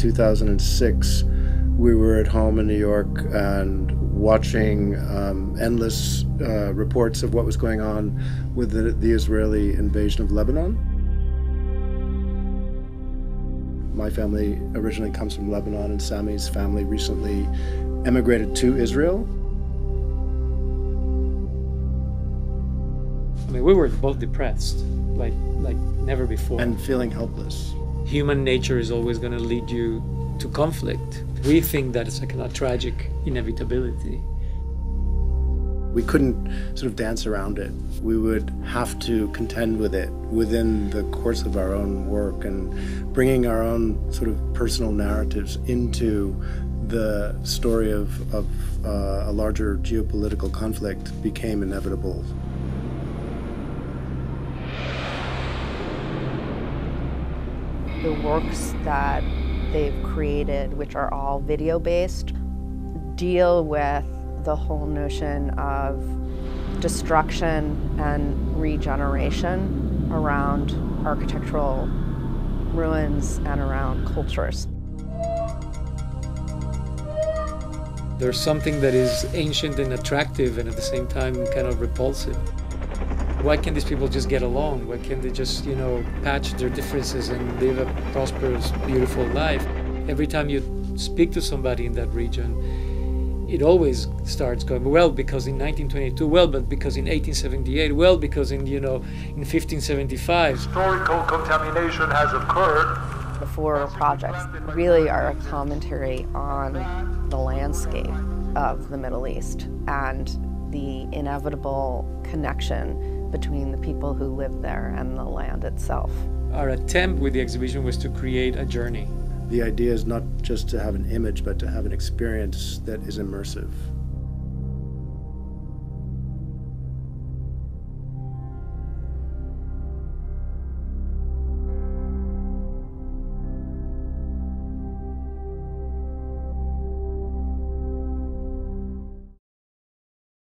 2006, we were at home in New York and watching um, endless uh, reports of what was going on with the, the Israeli invasion of Lebanon. My family originally comes from Lebanon, and Sammy's family recently emigrated to Israel. I mean, we were both depressed, like like never before. And feeling helpless. Human nature is always going to lead you to conflict. We think that it's like a tragic inevitability. We couldn't sort of dance around it. We would have to contend with it within the course of our own work and bringing our own sort of personal narratives into the story of, of uh, a larger geopolitical conflict became inevitable. The works that they've created, which are all video based, deal with the whole notion of destruction and regeneration around architectural ruins and around cultures. There's something that is ancient and attractive and at the same time kind of repulsive. Why can't these people just get along? Why can't they just, you know, patch their differences and live a prosperous, beautiful life? Every time you speak to somebody in that region, it always starts going well because in 1922 well but because in 1878 well because in you know in 1575 historical contamination has occurred the four projects really are a commentary on the landscape of the Middle East and the inevitable connection between the people who live there and the land itself. Our attempt with the exhibition was to create a journey the idea is not just to have an image, but to have an experience that is immersive.